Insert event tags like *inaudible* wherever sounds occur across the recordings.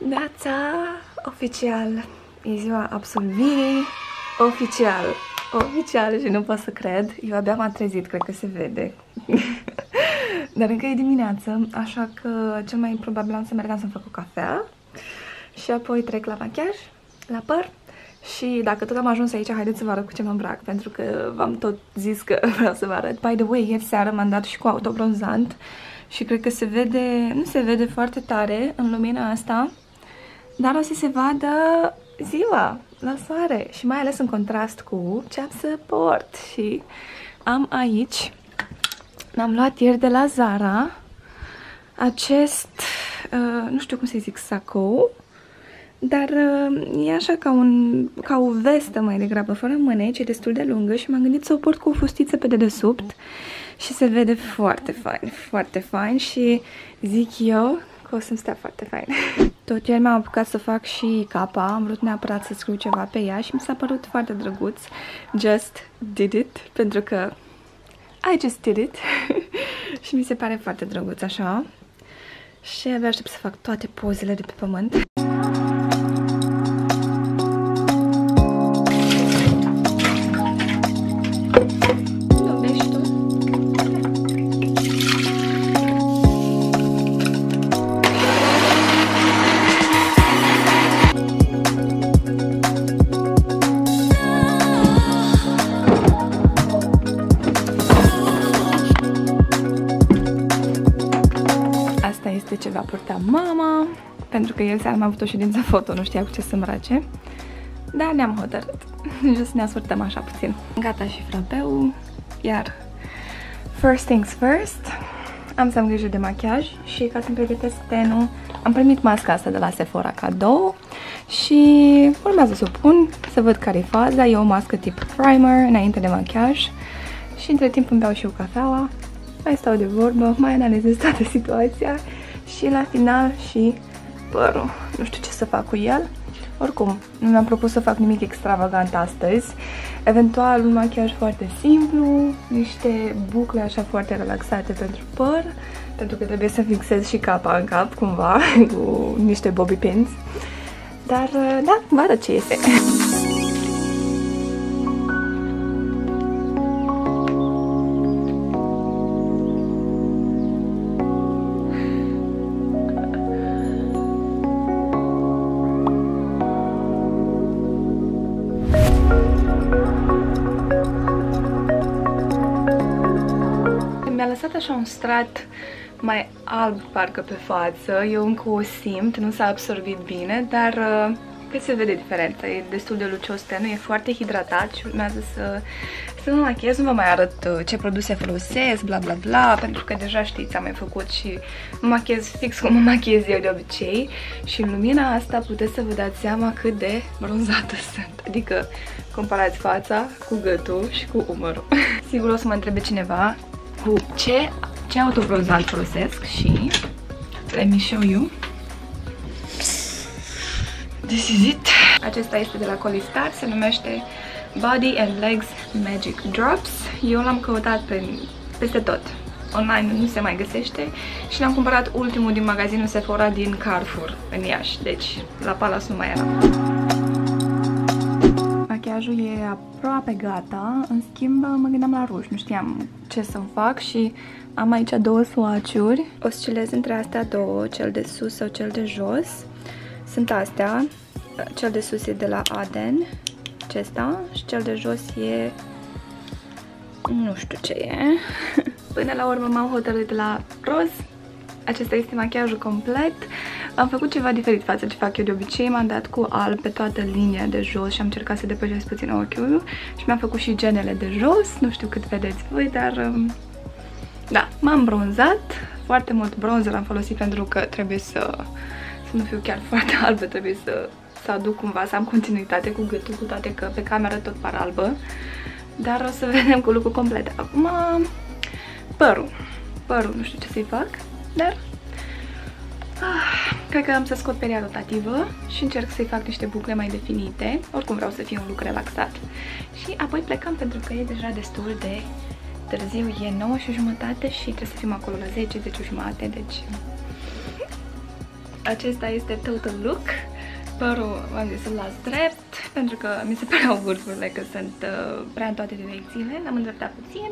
Dimineața, oficial, e ziua absolvirii, oficial, oficial și nu pot să cred. Eu abia m-am trezit, cred că se vede. *laughs* Dar încă e dimineață, așa că cel mai probabil am să merg să-mi fac o cafea și apoi trec la machiaj, la păr și dacă tot am ajuns aici, haideți să vă arăt cu ce mă îmbrac, pentru că v-am tot zis că *laughs* vreau să vă arăt. By the way, ieri seara m-am dat și cu autobronzant și cred că se vede, nu se vede foarte tare în lumina asta, dar o să se vadă ziua la soare și mai ales în contrast cu ce am să port. Și am aici, m-am luat ieri de la Zara acest, uh, nu știu cum să zic, sacou, dar uh, e așa ca, un, ca o vestă mai degrabă, fără mâneci, e destul de lungă și m-am gândit să o port cu o fustiță pe dedesubt și se vede foarte fain, foarte fain. Și zic eu că o să-mi stea foarte fain. Tot ieri m-am apucat să fac și capa, am vrut neapărat să scriu ceva pe ea și mi s-a părut foarte drăguț. Just did it, pentru că I just did it *laughs* și mi se pare foarte drăguț așa. Și abia aștept să fac toate pozele de pe pământ. Ce va purta mama, pentru că el seara am avut o ședință foto, nu știa cu ce să îmbrace. Dar ne-am hotărât. *laughs* Just ne ascultăm așa puțin. Gata și frapeu, iar first things first, am să am grijă de machiaj și ca să-mi pregătesc tenul, am primit masca asta de la Sephora cadou și urmează să o pun, să văd care e faza. E o mască tip primer înainte de machiaj și între timp îmi beau și eu cafeaua, mai stau de vorbă, mai analizez toată situația și la final și părul. Nu știu ce să fac cu el. Oricum, nu mi-am propus să fac nimic extravagant astăzi. Eventual un machiaj foarte simplu, niște bucle așa foarte relaxate pentru păr, pentru că trebuie să fixez și capa în cap cumva *laughs* cu niște bobby pins. Dar da, vă arăt ce este. Lăsat așa un strat mai alb parcă pe față. Eu încă o simt, nu s-a absorbit bine, dar uh, cât se vede diferența. E destul de lucios tenul, e foarte hidratat și urmează să, să mă machiez. Nu vă mai arăt uh, ce produse folosesc, bla bla bla, pentru că deja știți, am mai făcut și mă machiez fix cum mă machiez eu de obicei și în lumina asta puteți să vă dați seama cât de bronzată *laughs* sunt. Adică comparați fața cu gâtul și cu umărul. *laughs* Sigur o să mă întrebe cineva cu ce, ce autobronzant folosesc și let me show you. This is it. Acesta este de la Colistat, se numește Body and Legs Magic Drops. Eu l-am căutat pe, peste tot. Online nu se mai găsește și l-am cumpărat ultimul din magazinul Sephora din Carrefour în Iași. Deci la Palace nu mai era. Machiajul e aproape gata, în schimb mă gândeam la ruj, nu știam ce să-mi fac și am aici două swatch-uri. Oscilez între astea două, cel de sus sau cel de jos. Sunt astea, cel de sus e de la Aden, acesta, și cel de jos e... nu știu ce e. *laughs* Până la urmă m-am hotărât la roz. Acesta este machiajul complet. Am făcut ceva diferit față ce fac eu de obicei, m-am dat cu alb pe toată linia de jos și am încercat să depășesc puțin ochiul și mi-am făcut și genele de jos, nu știu cât vedeți voi, dar um, da, m-am bronzat, foarte mult bronzer am folosit pentru că trebuie să, să nu fiu chiar foarte *laughs* albă, trebuie să, să aduc cumva, să am continuitate cu gâtul, cu toate că pe cameră tot par albă, dar o să *laughs* vedem cu lucru complet. Acum, părul, părul, nu știu ce să-i fac, dar Ah, cred că am să scot peria rotativă și încerc să-i fac niște bucle mai definite. Oricum vreau să fie un look relaxat. Și apoi plecăm pentru că e deja destul de târziu. E 9 și jumătate și trebuie să fim acolo la 10, 10 jumătate, deci acesta este total look. Părul, v-am zis, să-l las drept, pentru că mi se păreau *laughs* vârfurile că sunt uh, prea în toate direcțiile. L-am îndreptat puțin.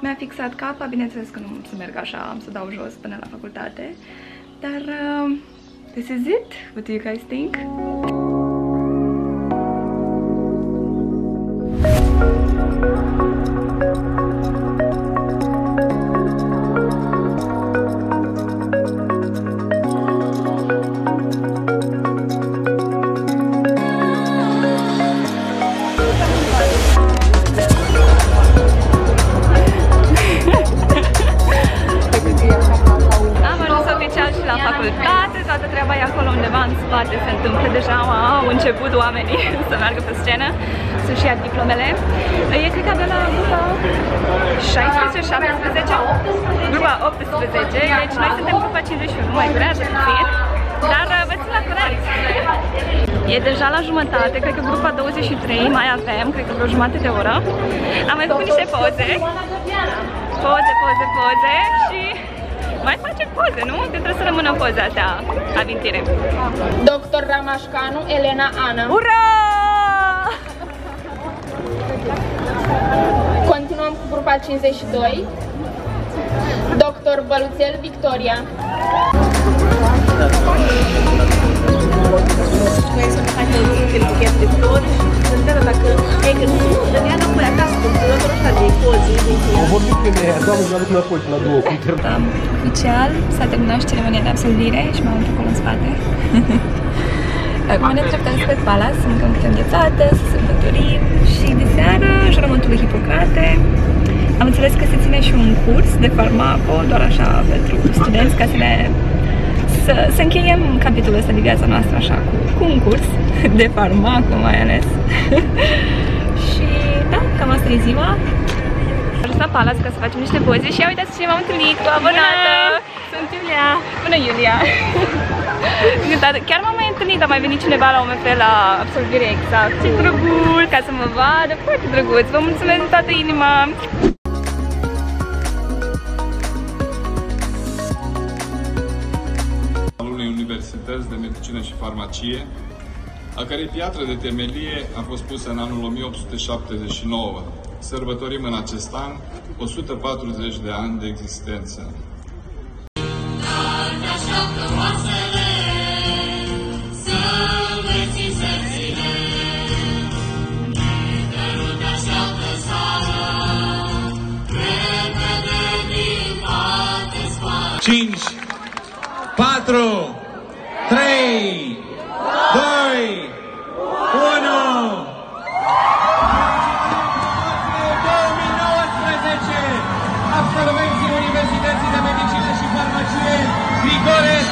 Mi-a fixat capa, bineînțeles că nu să merg așa, am să dau jos până la facultate. Dar uh, this is it. What do you guys think? Oamenii *laughs* să meargă pe scenă, să-și ia diplomele. E cred că abia la grupa 16, 17, grupa 18, deci noi suntem grupa 51, mai durează puțin, dar uh, vă țin la curent. E deja la jumătate, cred că grupa 23 mai avem, cred că vreo jumătate de oră. Am mai făcut niște poze, poze, poze, poze și mai facem poze, nu? Că trebuie să rămână poza astea, amintire. Dr. Ramașcanu, Elena Ana. Ura! Continuăm cu grupa 52. Dr. Băluțel Victoria. conheço a Raquelzinho, aquele buquete de flores. Entendeu? Dacă Um, oficial s-a terminat și ceremonia de absolvire și m-am întors acolo în spate. *laughs* Acum ne treptăm spre Palace, să mâncăm câte o înghețată, să sărbătorim și de seară jurământul lui Hipocrate. Am înțeles că se ține și un curs de farmaco, doar așa pentru studenți, ca să ne să, să încheiem capitolul ăsta de viața noastră așa cu, cu un curs de farmaco mai ales. *laughs* și da, cam asta e ziua. Am ajuns la Palace ca să facem niște poze și uitați ce m-am întâlnit cu abonată. Sunt Iulia. Bună, Iulia. *laughs* Dar chiar m-am mai întâlnit, a mai venit cineva la OMF la absolvire exact. Ce drăguț! Ca să mă vadă, foarte drăguț. Vă mulțumesc din toată inima. al unei universități de medicină și farmacie, a cărei piatră de temelie a fost pusă în anul 1879. Sărbătorim în acest an 140 de ani de existență. Cinci, patru,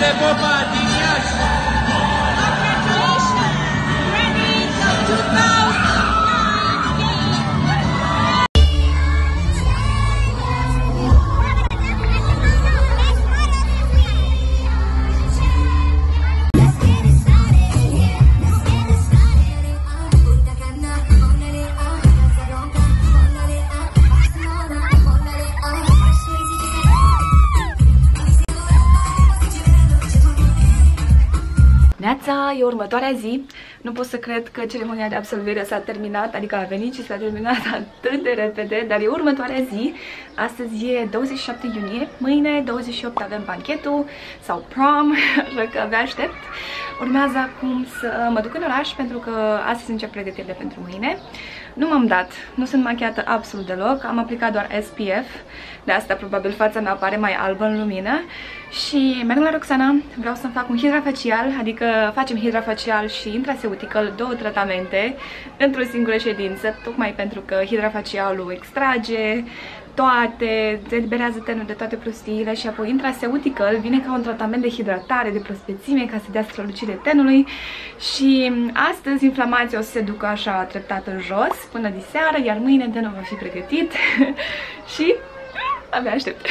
Grigore de e următoarea zi. Nu pot să cred că ceremonia de absolvire s-a terminat, adică a venit și s-a terminat *laughs* atât de repede, dar e următoarea zi. Astăzi e 27 iunie, mâine 28 avem banchetul sau prom, *laughs* așa că abia aștept. Urmează acum să mă duc în oraș pentru că astăzi încep pregătirile pentru mâine. Nu m-am dat, nu sunt machiată absolut deloc, am aplicat doar SPF, de asta probabil fața mea apare mai albă în lumină și merg la Roxana, vreau să-mi fac un hidrafacial, adică facem hidrafacial și intraseutical, două tratamente într-o singură ședință, tocmai pentru că hidrafacialul extrage toate, se eliberează tenul de toate prostiile și apoi intraseutical vine ca un tratament de hidratare, de prospețime, ca să dea strălucire tenului și astăzi inflamația o să se ducă așa treptat în jos până diseară, iar mâine tenul va fi pregătit *laughs* și abia aștept.